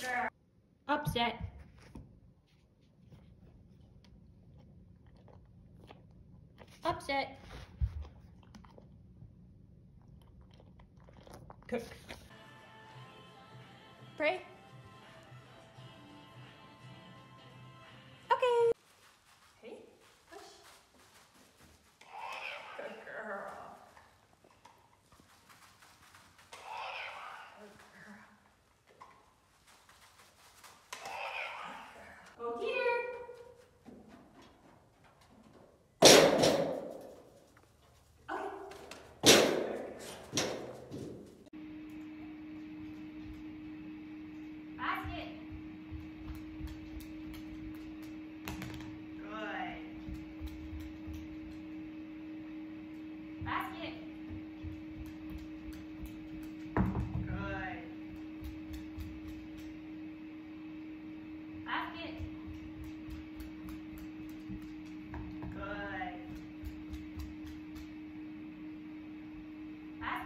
Drop set. Upset. Cook. Pray.